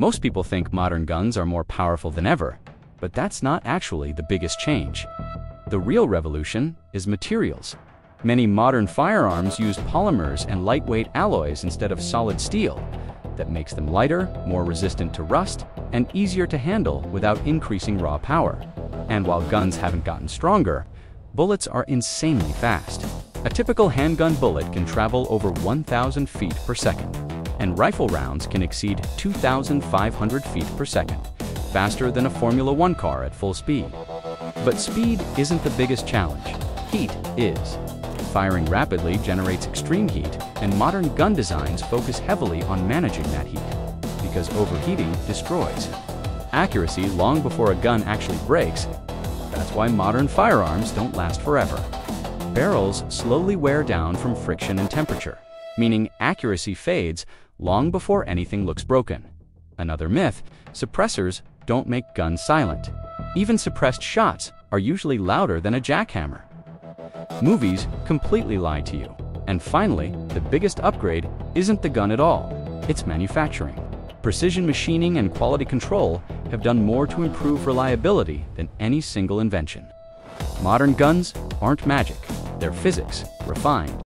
Most people think modern guns are more powerful than ever, but that's not actually the biggest change. The real revolution is materials. Many modern firearms use polymers and lightweight alloys instead of solid steel. That makes them lighter, more resistant to rust, and easier to handle without increasing raw power. And while guns haven't gotten stronger, bullets are insanely fast. A typical handgun bullet can travel over 1,000 feet per second, and rifle rounds can exceed 2,500 feet per second, faster than a Formula One car at full speed. But speed isn't the biggest challenge. Heat is. Firing rapidly generates extreme heat, and modern gun designs focus heavily on managing that heat, because overheating destroys. Accuracy long before a gun actually breaks, that's why modern firearms don't last forever. Barrels slowly wear down from friction and temperature, meaning accuracy fades long before anything looks broken. Another myth, suppressors don't make guns silent. Even suppressed shots are usually louder than a jackhammer. Movies completely lie to you. And finally, the biggest upgrade isn't the gun at all, it's manufacturing. Precision machining and quality control have done more to improve reliability than any single invention. Modern guns aren't magic, they're physics, refined.